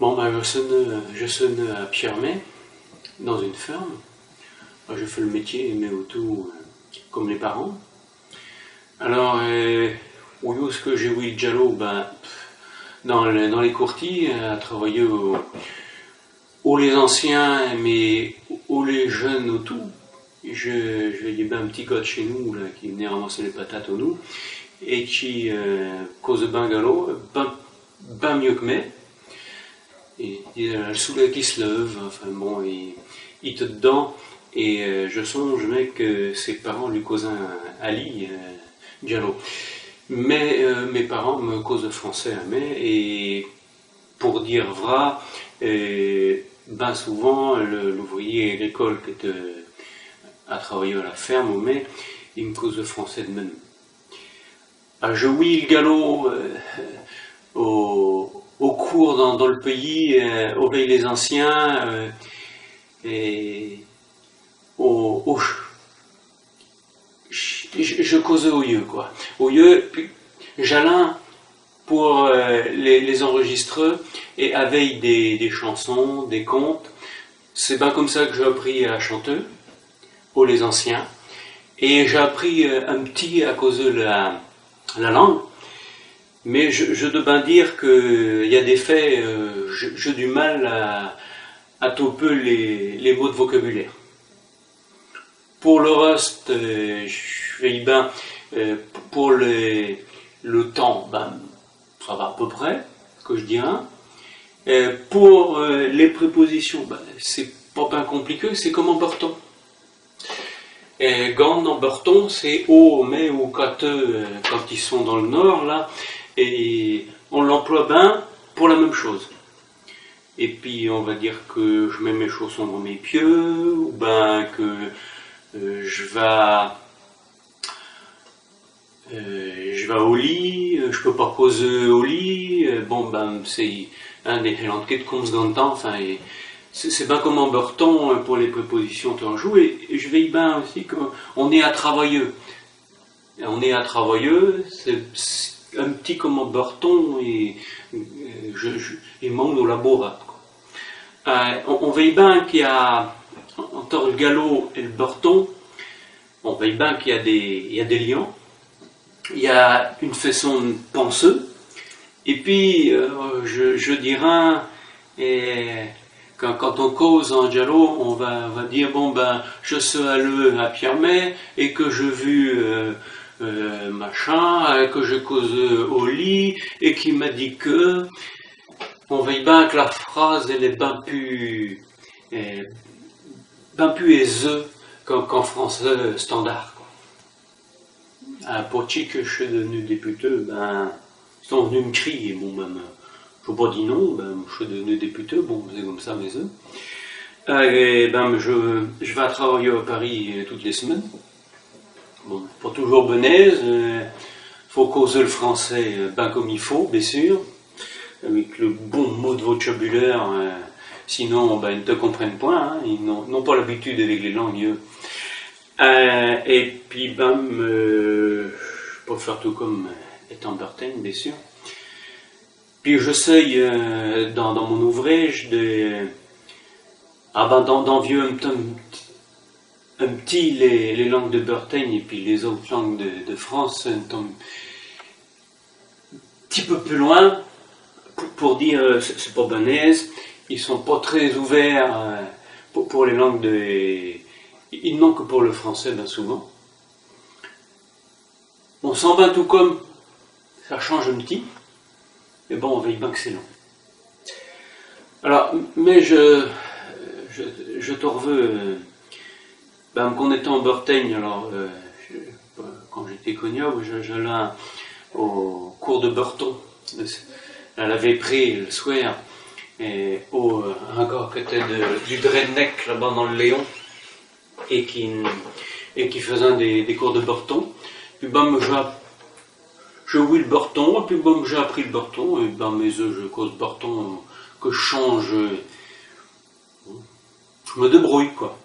Bon, ben, je sonne, je sonne à dans une ferme. Je fais le métier, mais autour, euh, comme les parents. Alors, euh, où est-ce que j'ai vu Jallo ben, dans, le- dans les courtis, à travailler au, au les anciens, mais au les jeunes, au tout. Je, voyais bien un petit gars de chez nous qui venait ramasser les patates au nous et qui euh, cause bungalow, ben, ben mieux que moi. Il a le soleil qui se lève, enfin bon, il, il dedans. Et euh, je songe, mec, que ses parents lui cousin Ali euh, Diallo. Mais euh, mes parents me causent français à mai, et pour dire vrai, euh, ben souvent, l'ouvrier agricole qui était à travailler à la ferme, au mai, il me cause français de même. Ah, je oui le galop au cours dans, le pays, euh, au pays les anciens, euh, et au, je, je causais au lieu, quoi. Au lieu, puis j'allais pour euh, les, les enregistreurs et avec des, des chansons, des contes. C'est bien comme ça que j'ai appris à chanter, aux les anciens. Et j'ai appris euh, un petit à cause de la langue. Mais je, dois bien dire qu'il y a des faits, euh, j'ai du mal à, à toper les, mots de vocabulaire. Pour le reste, euh, je vais ben, euh, pour le temps, ben, ça va à peu près, que je dirais. Pour les prépositions, ben, c'est pas bien compliqué, c'est comme en Burton. Et Gand en Burton, c'est au, mais ou quand, euh, quand ils sont dans le nord, là, et on l'emploie bien pour la même chose. Et puis on va dire que je mets mes chaussons dans mes pieds, ou ben que euh, je vais euh, je vais au lit, euh, je peux pas causer au lit, bon ben c'est un des de Komsgantan, enfin et c'est c'est bien comme en Burton pour les prépositions tu en joues, et, je vais bien aussi qu'on est à travailleux. On est à travailleux, un petit comme et euh, je, je, laborat. quoi. Euh, on, on veille bien qu'il y a entre le galop et le Burton, on veille bien qu'il y a des, il y a des liens il y a une façon de penser, et puis euh, je, je dirais, quand, on cause en dialogue, on va, va dire bon ben je suis allé à Pierre-May et que je vu euh, euh, machin, euh, que je cause au lit et qui m'a dit que on veille bien que la phrase elle est bien plus euh, ben plus qu'en qu'en français standard. quoi. À Pochi que je suis devenu député, ben, ils sont venus me crier. Bon, ben, je n'ai pas dit non, ben, je suis devenu député, bon, c'est comme ça, mes œufs. Euh, Et ben, je, je vais travailler à Paris euh, toutes les semaines. Pas toujours benaise, il faut causer le français euh, ben comme il faut, bien sûr, avec le bon mot de vocabulaire, euh, sinon ben, ils ne te comprennent point, hein, ils n'ont pas l'habitude avec les langues. Euh, et puis, ben, euh, peux faire tout comme euh, étant Burton, bien sûr. Puis j'essaye, euh, dans, dans mon ouvrage, de, ah ben, d'en d'en vieux un, petit- un petit les, langues de Burton et puis les autres langues de, France, temps- un petit peu plus loin, pour, pour dire, euh, c'est pas banaise, ils sont pas très ouverts euh, pour, les langues de... Ils n'ont que pour le français, bien souvent. On s'en va tout comme ça change un petit, mais bon, on veille bien que c'est long. Alors, mais je, je, je te reveux, ben, qu'on était en Bretagne, alors, euh, je- quand j'étais cognac, je- j'allais au cours de Burton. Elle avait pris le soir au, un gars qui était du Dreadneck là-bas dans le Léon et qui, et qui faisait des, des cours de Burton. Puis ben, j'ai le Burton, et puis ben, j'ai appris le Burton, et ben, mes œufs, je cause Burton, que je change, euh, je me débrouille, quoi.